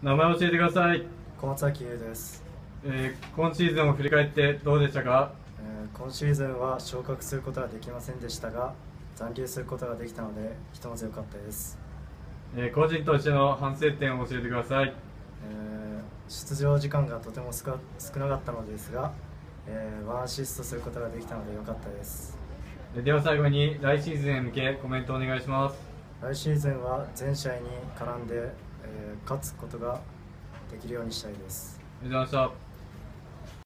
名前を教えてください、小松明優です、えー今シーズンを振り返ってどうでしたか？えー今シーズンは昇格することはできませんでしたが残留することができたのでひとまず良かったです、えー個人としての反省点を教えてください。えー出場時間がとても少少なかったのですが、えーワンアシストすることができたので良かったです。えーでは最後に来シーズンへ向けコメントお願いします。来シーズンは全試合に絡んで、えー勝つことができるようにしたいです。ありがとうございました。